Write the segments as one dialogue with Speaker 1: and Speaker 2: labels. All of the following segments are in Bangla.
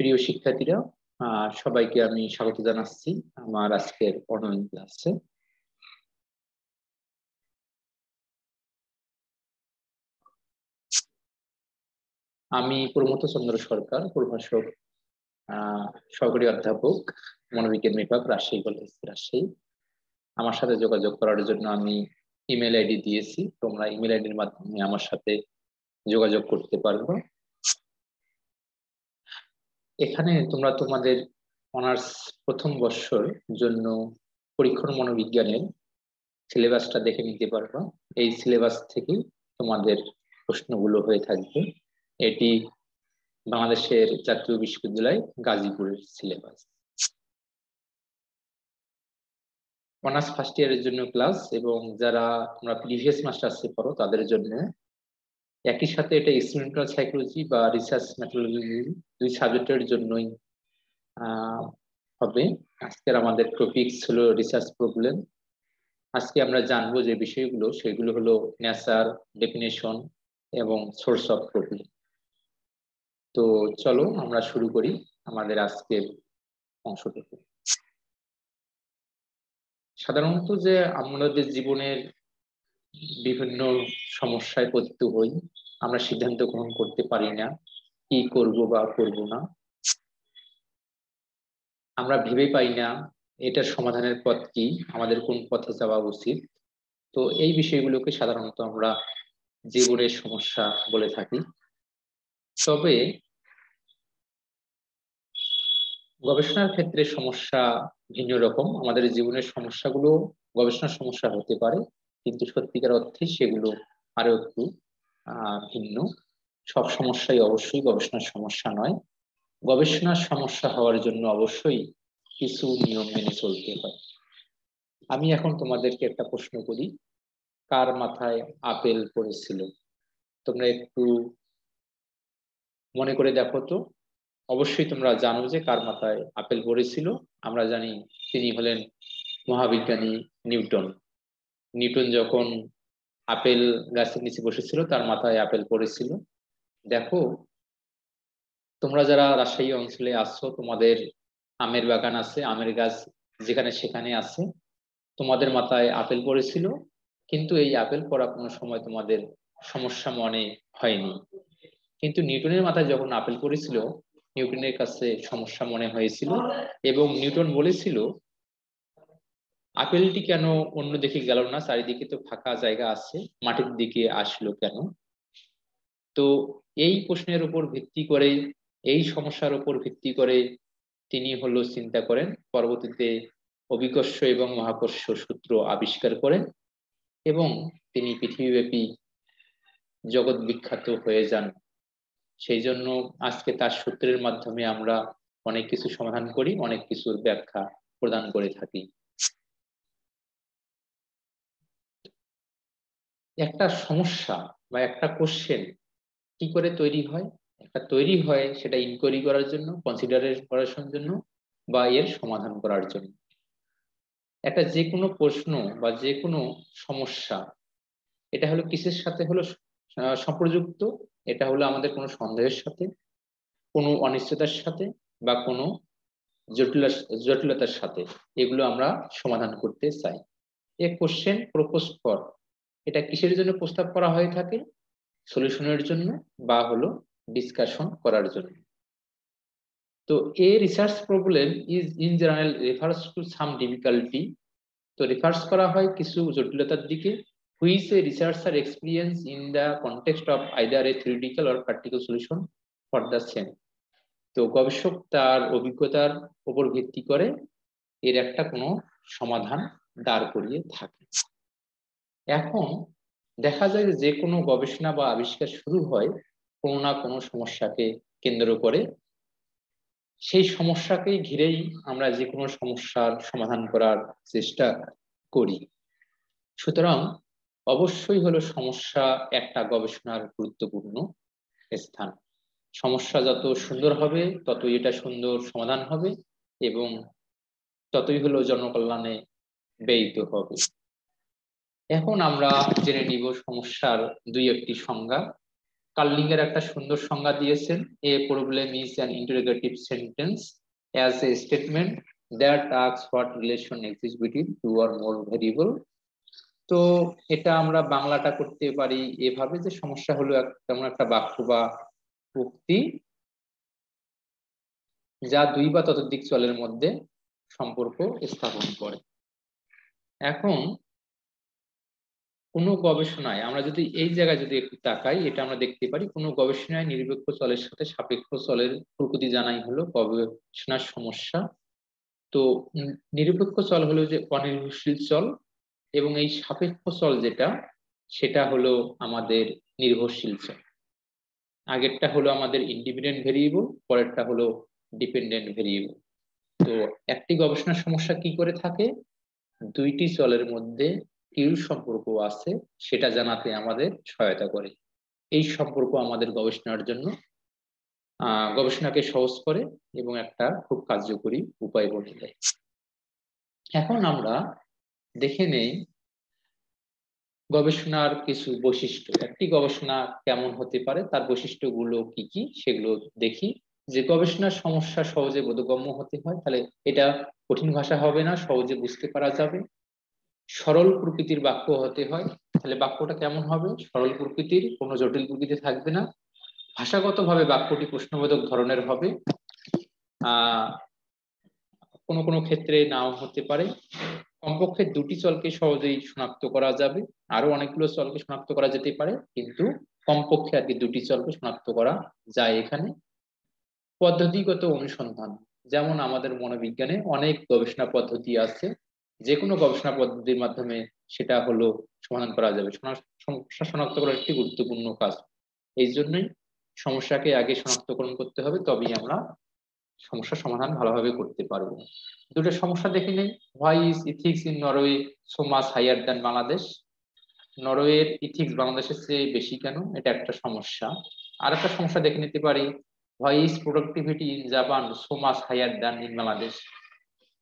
Speaker 1: প্রিয় শিক্ষার্থীরা সবাইকে আমি স্বাগত জানাচ্ছি আমার আজকের অনলাইন ক্লাসে আমি প্রমোদ চন্দ্র সরকার, প্রভাষক সহকারী অধ্যাপক, মনোবিজ্ঞান বিভাগ, রাজশাহী কলেজ, রাজশাহী। আমার সাথে যোগাযোগ করার জন্য আমি ইমেল আইডি দিয়েছি। তোমরা ইমেল আইডির মাধ্যমে আমার সাথে যোগাযোগ করতে পারব। এখানে তোমরা তোমাদের অনার্স প্রথম বর্ষর জন্য পরীক্ষণ মনোবিজ্ঞানের সিলেবাসটা দেখে নিতে পারবা। এই সিলেবাস থেকে তোমাদের প্রশ্নগুলো হয়ে থাকবে। এটি বাংলাদেশের জাতীয় বিশ্ববিদ্যালয় গাজীপুরের সিলেবাস অনার্স ফার্স্ট ইয়ারের জন্য ক্লাস এবং যারা তোমরা প্রিভিয়াস মাস্টার্সে পড়ো, তাদের জন্য একই সাথে এটা এক্সপেরিমেন্টাল সাইকোলজি বা রিসার্চ মেথোলজি দুই সাবজেক্টের জন্যই হবে। আজকের আমাদের টপিকস হলো রিসার্চ প্রবলেম আজকে আমরা জানব যে বিষয়গুলো, সেগুলো হলো নেচার ডেফিনেশন এবং সোর্স অফ প্রবলেম তো চলো আমরা শুরু করি আমাদের আজকের অংশটুকু। সাধারণত যে আমাদের জীবনের বিভিন্ন সমস্যায় পতিত হই। আমরা সিদ্ধান্ত গ্রহণ করতে পারি না, কি করব বা করব না। আমরা ভেবে পাই না এটার সমাধানের পথ কি, আমাদের কোন পথে যাওয়া উচিত। তো এই বিষয়গুলোকে সাধারণত আমরা জীবনের সমস্যা বলে থাকি। তবে গবেষণার ক্ষেত্রে সমস্যা ভিন্ন রকম। আমাদের জীবনের সমস্যাগুলো গবেষণার সমস্যা হতে পারে। কিন্তু সত্যিকার অর্থে সেগুলো আরও একটু ভিন্ন। সব সমস্যাই অবশ্যই গবেষণার সমস্যা নয়। গবেষণার সমস্যা হওয়ার জন্য অবশ্যই কিছু নিয়ম মেনে চলতে হয়। আমি এখন তোমাদেরকে একটা প্রশ্ন করি, কার মাথায় আপেল পড়েছিল? তোমরা একটু মনে করে দেখো তো। অবশ্যই তোমরা জানো যে কার মাথায় আপেল পড়েছিল। আমরা জানি তিনি হলেন মহাবিজ্ঞানী নিউটন। নিউটন যখন আপেল গাছের নিচে বসেছিল, তার মাথায় আপেল পড়েছিল। দেখো, তোমরা যারা রাজশাহী অঞ্চলে আসছো তোমাদের আমের বাগান আছে, আমের গাছ যেখানে সেখানে আছে, তোমাদের মাথায় আপেল পড়েছিল, কিন্তু এই আপেল পড়া কোনো সময় তোমাদের সমস্যা মনে হয়নি। কিন্তু নিউটনের মাথায় যখন আপেল পড়েছিল, নিউটনের কাছে সমস্যা মনে হয়েছিল এবং নিউটন বলেছিল আপেলটি কেন অন্য দিকে গেল না? চারিদিকে তো ফাঁকা জায়গা আছে, মাটির দিকে আসলো কেন? তো এই প্রশ্নের উপর ভিত্তি করে, এই সমস্যার উপর ভিত্তি করে তিনি হলো চিন্তা করেন, পরবর্তীতে অভিকর্ষ এবং মহাকর্ষ সূত্র আবিষ্কার করেন এবং তিনি পৃথিবীব্যাপী জগৎ বিখ্যাত হয়ে যান। সেই জন্য আজকে তার সূত্রের মাধ্যমে আমরা অনেক কিছু সমাধান করি, অনেক কিছুর ব্যাখ্যা প্রদান করে থাকি। একটা সমস্যা বা একটা কোশ্চেন কি করে তৈরি হয়? একটা তৈরি হয় সেটা ইনকোয়ারি করার জন্য কনসিডারেশন জন্য বা এর সমাধান করার জন্য। একটা যে কোনো প্রশ্ন বা যে কোনো সমস্যা, এটা হলো কিসের সাথে হলো সম্প্রযুক্ত? এটা হলো আমাদের কোনো সন্দেহের সাথে, কোনো অনিশ্চয়তার সাথে বা কোনো জটিল জটিলতার সাথে। এগুলো আমরা সমাধান করতে চাই। এ কোশ্চেন প্রপোজ ফর এটা কিসের জন্য প্রস্তাব করা হয়ে থাকে? সলিউশনের জন্য বা হলো ডিসকাশন করার জন্য। তো a research problem is in general refers to some difficulty তো রেফার্স করা হয় কিছু জটিলতার দিকে। Which a researcher experience in the context of either a theoretical or practical solution for the same তো গবেষক তার অভিজ্ঞতার উপর ভিত্তি করে এর একটা কোনো সমাধান দাঁড় করিয়ে থাকে। এখন দেখা যায় যে কোনো গবেষণা বা আবিষ্কার শুরু হয় কোনো না কোনো সমস্যাকে কেন্দ্র করে। সেই সমস্যাকে ঘিরেই আমরা যে কোনো সমস্যার সমাধান করার চেষ্টা করি। সুতরাং অবশ্যই হলো সমস্যা একটা গবেষণার গুরুত্বপূর্ণ স্থান। সমস্যা যত সুন্দর হবে, ততই এটা সুন্দর সমাধান হবে এবং ততই হলো জনকল্যাণে ব্যয়িত হবে। এখন আমরা জেনে নিব সমস্যার দুই একটি সংজ্ঞা। কার্লিং এর একটা সুন্দর সংজ্ঞা দিয়েছেন। A problem is an interrogative sentence as a statement that asks what relation exist between two or more variable তো এটা আমরা বাংলাটা করতে পারি এভাবে যে সমস্যা হলো তেমন একটা বাক্য বা উক্তি, যা দুই বা ততোধিক চলের মধ্যে সম্পর্ক স্থাপন করে। এখন কোনো গবেষণায় আমরা যদি এই জায়গায় যদি একটু তাকাই, এটা আমরা দেখতে পারি কোনো গবেষণায় নিরপেক্ষ চলের সাথে সাপেক্ষ চলের প্রকৃতি জানাই হলো গবেষণার সমস্যা। তো নিরপেক্ষ চল হলো যে অনির্ভরশীল চল এবং এই সাপেক্ষ চল যেটা, সেটা হলো আমাদের নির্ভরশীল চল। আগেরটা হলো আমাদের ইন্ডিপেন্ডেন্ট ভেরিয়েবল পরেরটা হলো ডিপেন্ডেন্ট ভেরিয়েবল তো একটি গবেষণার সমস্যা কি করে থাকে? দুইটি চলের মধ্যে কিরূপ সম্পর্ক আছে সেটা জানাতে আমাদের সহায়তা করে। এই সম্পর্ক আমাদের গবেষণার জন্য গবেষণাকে সহজ করে এবং একটা খুব কার্যকরী উপায় বলে দেয় এখন আমরা দেখে নেই গবেষণার কিছু বৈশিষ্ট্য। একটি গবেষণা কেমন হতে পারে, তার বৈশিষ্ট্যগুলো কি কি, সেগুলো দেখি। যে গবেষণার সমস্যা সহজে বোধগম্য হতে হয়, তাহলে এটা কঠিন ভাষা হবে না, সহজে বুঝতে পারা যাবে। সরল প্রকৃতির বাক্য হতে হয়, তাহলে বাক্যটা কেমন হবে? সরল প্রকৃতির, কোনো জটিল প্রকৃতি থাকবে না। ভাষাগতভাবে বাক্যটি প্রশ্নবোধক ধরনের হবে। আহ কোনো কোনো ক্ষেত্রে নাও হতে পারে। কমপক্ষে দুটি চলকে সহজেই শনাক্ত করা যাবে। আরও অনেকগুলো চলকে শনাক্ত করা যেতে পারে, কিন্তু কমপক্ষে আর কি দুটি চলকে শনাক্ত করা যায় এখানে। পদ্ধতিগত অনুসন্ধান, যেমন আমাদের মনোবিজ্ঞানে অনেক গবেষণা পদ্ধতি আছে। যে কোনো গবেষণা পদ্ধতির মাধ্যমে সেটা হলো সমাধান করা যাবে। সমস্যা শনাক্ত করার একটি গুরুত্বপূর্ণ কাজ। এই জন্যই সমস্যাকে আগে শনাক্তকরণ করতে হবে, তবেই আমরা সমস্যার সমাধান ভালোভাবে করতে পারব। দুটো সমস্যা দেখে নেই why is ethics in Norway so much higher than Bangladesh নরওয়ের ইথিক্স বাংলাদেশের চেয়ে বেশি কেন? এটা একটা সমস্যা। আর একটা সমস্যা দেখে নিতে পারি। Why is productivity in Japan so much higher than in Bangladesh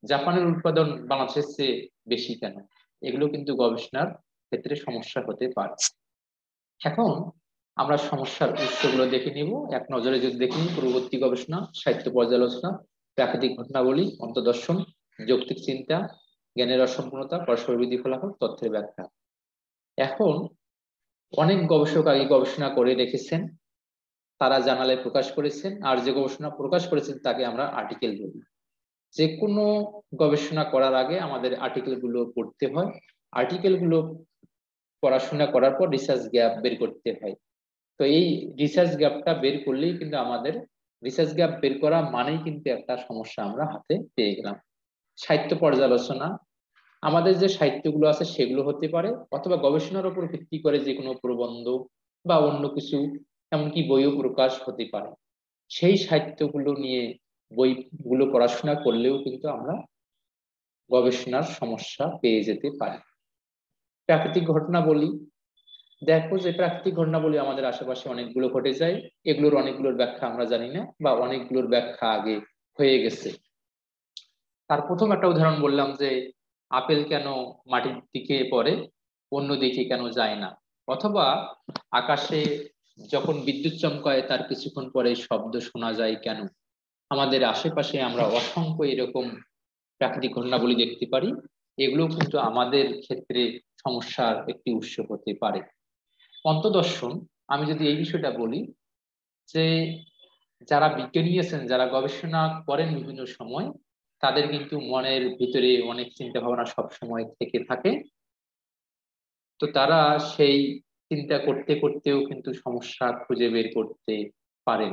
Speaker 1: জাপানের উৎপাদন বাংলাদেশের চেয়ে বেশি কেন? এগুলো কিন্তু গবেষণার ক্ষেত্রে সমস্যা হতে পারে। এখন আমরা সমস্যার উৎসগুলো দেখে নিব। এক নজরে যদি দেখি, পূর্ববর্তী গবেষণা, সাহিত্য পর্যালোচনা, প্রাকৃতিক ঘটনাবলী অন্তদর্শন যৌক্তিক চিন্তা, জ্ঞানের অসম্পূর্ণতা পরস্পরবিধি ফলাফল, তথ্যের ব্যাখ্যা। এখন অনেক গবেষক আগে গবেষণা করে রেখেছেন তারা জানালে প্রকাশ করেছেন, আর যে গবেষণা প্রকাশ করেছেন তাকে আমরা আর্টিকেল বলি। যে কোনো গবেষণা করার আগে আমাদের আর্টিকেলগুলো পড়তে হয়। আর্টিকেলগুলো পড়াশোনা করার পর রিসার্চ গ্যাপ বের করতে হয়। তো এই রিসার্চ গ্যাপটা বের করলেই কিন্তু আমাদের রিসার্চ গ্যাপ বের করা মানেই কিন্তু একটা সমস্যা আমরা হাতে পেয়ে গেলাম। সাহিত্য পর্যালোচনা। আমাদের যে সাহিত্যগুলো আছে সেগুলো হতে পারে অথবা গবেষণার উপর ভিত্তি করে যে কোনো প্রবন্ধ বা অন্য কিছু, এমনকি বইও প্রকাশ হতে পারে। সেই সাহিত্যগুলো নিয়ে বইগুলো পড়াশোনা করলেও কিন্তু আমরা গবেষণার সমস্যা পেয়ে যেতে পারি। প্রাকৃতিক ঘটনা বলি। দেখো যে প্রাকৃতিক ঘটনা বলি আমাদের আশেপাশে অনেকগুলো ঘটে যায়। এগুলোর অনেকগুলোর ব্যাখ্যা আমরা জানি না বা অনেকগুলোর ব্যাখ্যা আগে হয়ে গেছে। তার প্রথম একটা উদাহরণ বললাম যে আপেল কেন মাটির দিকে পড়ে, অন্য দিকে কেন যায় না? অথবা আকাশে যখন বিদ্যুৎ চমকায় তার কিছুক্ষণ পরে শব্দ শোনা যায় কেন? আমাদের আশেপাশে আমরা অসংখ্য এরকম প্রাকৃতিক ঘটনাবলী দেখতে পারি। এগুলো কিন্তু আমাদের ক্ষেত্রে সমস্যার একটি উৎস হতে পারে। অন্তদর্শন, আমি যদি এই বিষয়টা বলি যে যারা বিজ্ঞানী আছেন, যারা গবেষণা করেন বিভিন্ন সময়, তাদের কিন্তু মনের ভিতরে অনেক চিন্তা ভাবনা সব সময় থেকে থাকে। তো তারা সেই চিন্তা করতে, করতেও কিন্তু সমস্যা খুঁজে বের করতে পারেন।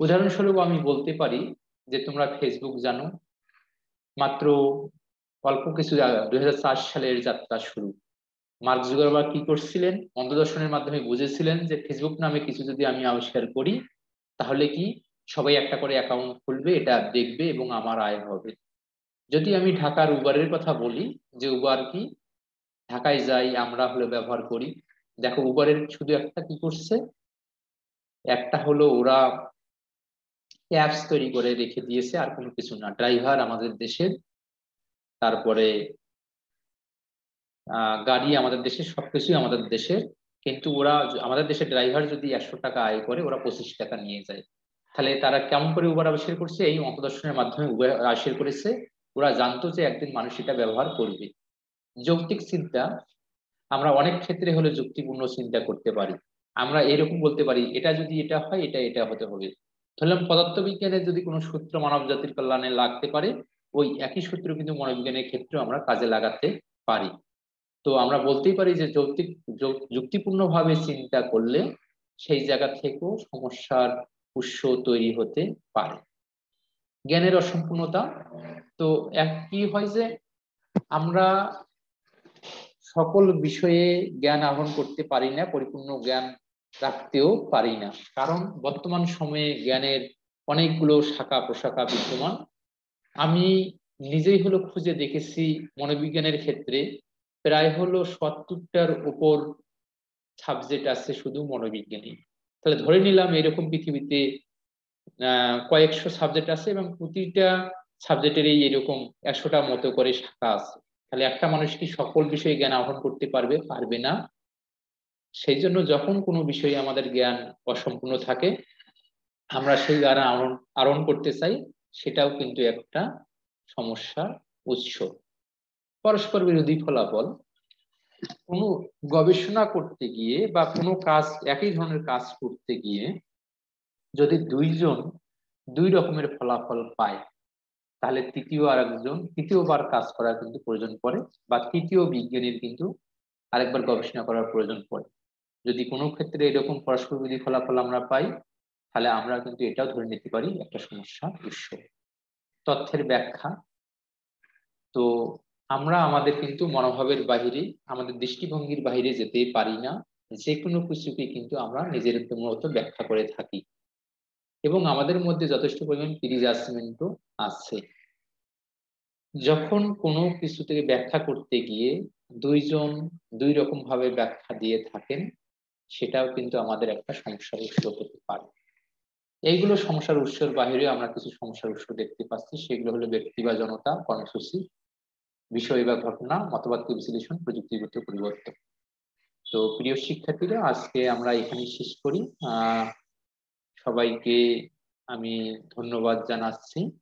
Speaker 1: উদাহরণস্বরূপ আমি বলতে পারি যে তোমরা ফেসবুক জানো, মাত্র অল্প কিছু দুই সালের যাত্রা শুরু। মার্ক জুগারবার্গ কি করছিলেন? অন্তদর্শনের মাধ্যমে বুঝেছিলেন যে ফেসবুক নামে কিছু যদি আমি আবিষ্কার করি, তাহলে কি সবাই একটা করে অ্যাকাউন্ট খুলবে, এটা দেখবে এবং আমার আয় হবে। যদি আমি ঢাকার উবারের কথা বলি, যে উবার কি? ঢাকায় যাই, আমরা হলো ব্যবহার করি। দেখো, উবারের শুধু একটা কি করছে? একটা হলো ওরা অ্যাপস তৈরি করে রেখে দিয়েছে, আর কোনো কিছু না। ড্রাইভার আমাদের দেশের, তারপরে গাড়ি আমাদের দেশের সবকিছুই আমাদের দেশের। কিন্তু ওরা আমাদের দেশের ড্রাইভার যদি একশো টাকা আয় করে, ওরা পঁচিশ টাকা নিয়ে যায়। তাহলে তারা কেমন করে উবার আবিষ্কার করছে? এই অন্তদর্শনের মাধ্যমে উবার আবিষ্কার করেছে। ওরা জানতো যে একদিন মানুষ এটা ব্যবহার করবে। যৌক্তিক চিন্তা, আমরা অনেক ক্ষেত্রে হলে যুক্তিপূর্ণ চিন্তা করতে পারি। আমরা এরকম বলতে পারি, এটা যদি এটা হয়, এটা এটা হতে হবে। ধরলাম পদার্থবিজ্ঞানের যদি কোনো সূত্র মানব জাতির কল্যাণে লাগতে পারে, ওই একই সূত্র কিন্তু মনোবিজ্ঞানের ক্ষেত্রেও আমরা কাজে লাগাতে পারি। তো আমরা বলতেই পারি যে যৌক্তিক যুক্তিপূর্ণভাবে চিন্তা করলে সেই জায়গা থেকেও সমস্যার উৎস তৈরি হতে পারে। জ্ঞানের অসম্পূর্ণতা, তো এক কি হয় যে আমরা সকল বিষয়ে জ্ঞান আহরণ করতে পারি না, পরিপূর্ণ জ্ঞান রাখতেও পারি না। কারণ বর্তমান সময়ে জ্ঞানের অনেকগুলো শাখা প্রশাখা বিদ্যমান। আমি নিজেই হলো খুঁজে দেখেছি মনোবিজ্ঞানের ক্ষেত্রে প্রায় হলো সত্তরটার উপর সাবজেক্ট আছে শুধু মনোবিজ্ঞানী তাহলে ধরে নিলাম এরকম পৃথিবীতে কয়েকশো সাবজেক্ট আছে এবং প্রতিটা সাবজেক্টেরই এরকম একশোটা মতো করে শাখা আছে। তাহলে একটা মানুষ কি সকল বিষয়ে জ্ঞান আহরণ করতে পারবে পারবে না? সেই জন্য যখন কোনো বিষয়ে আমাদের জ্ঞান অসম্পূর্ণ থাকে, আমরা সেই জ্ঞান আরণ আহরণ করতে চাই, সেটাও কিন্তু একটা সমস্যার উৎস। পরস্পর বিরোধী ফলাফল, কোনো গবেষণা করতে গিয়ে বা কোনো কাজ, একই ধরনের কাজ করতে গিয়ে যদি দুইজন দুই রকমের ফলাফল পায়, তাহলে তৃতীয় আর একজন তৃতীয়বার কাজ করার কিন্তু প্রয়োজন পড়ে বা তৃতীয় বিজ্ঞানীর কিন্তু আরেকবার গবেষণা করার প্রয়োজন পড়ে। যদি কোনো ক্ষেত্রে এরকম পরস্পর বিধি ফলাফল আমরা পাই, তাহলে আমরা কিন্তু এটাও ধরে নিতে পারি একটা সমস্যা উৎস। তথ্যের ব্যাখ্যা। তো আমরা আমাদের কিন্তু মনোভাবের বাহিরে, আমাদের দৃষ্টিভঙ্গির বাহিরে যেতে পারি না, যে কোনো কিছুকে কিন্তু আমরা নিজের মতো ব্যাখ্যা করে থাকি। এবং আমাদের মধ্যে যথেষ্ট পরিমাণ প্রিজাজমেন্টও আছে। যখন কোনো কিছু থেকে ব্যাখ্যা করতে গিয়ে দুইজন দুই রকম ভাবে ব্যাখ্যা দিয়ে থাকেন সেটাও কিন্তু আমাদের একটা সমস্যার উৎস হতে পারে। এইগুলো সমস্যার উৎসের বাহিরে আমরা কিছু সমস্যার উৎস দেখতে পাচ্ছি। সেগুলো হলো ব্যক্তি বা জনতা, কর্মসূচি, বিষয় বা ঘটনা মতবাদকে বিশ্লেষণ, প্রযুক্তিগত পরিবর্তন। তো প্রিয় শিক্ষার্থীরা, আজকে আমরা এখানে শেষ করি। সবাইকে আমি ধন্যবাদ জানাচ্ছি।